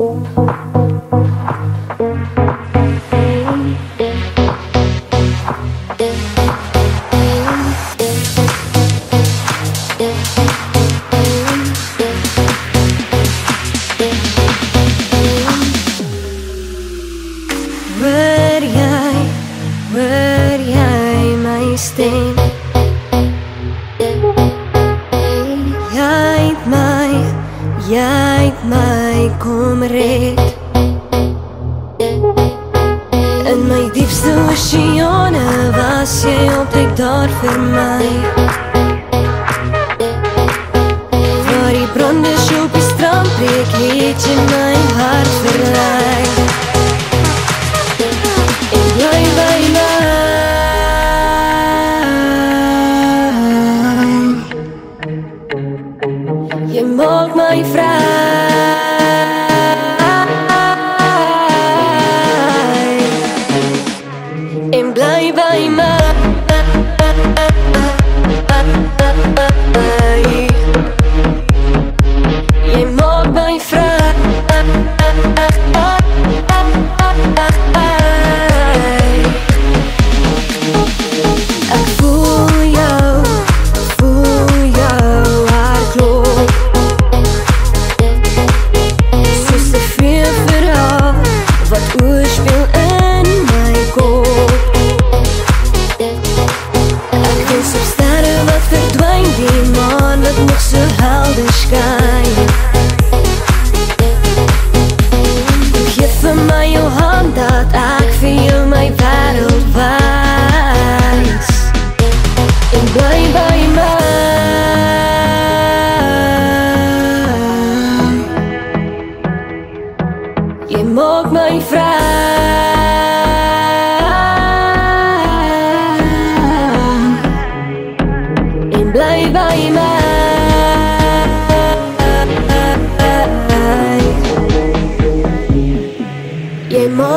Would I, would I, my stain? My kom red. In my diepste oseane was jy altyd daar vir my. Waar die branders op die strand breek, het jy my hart verlei. En bly by my. Jy maak my vry. By my. Wat nog so helder skyn Geef vir my jou hand dat ek vir jou my wêreld wys En bly by my Jy maak my vry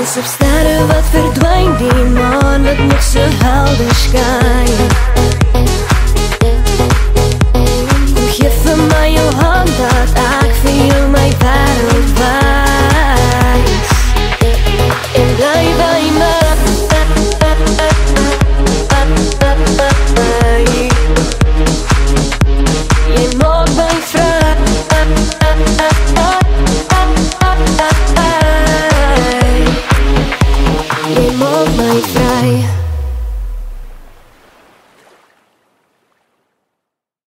Ek wens op sterre wat verdwyn, die maan wat nog so helder skyn.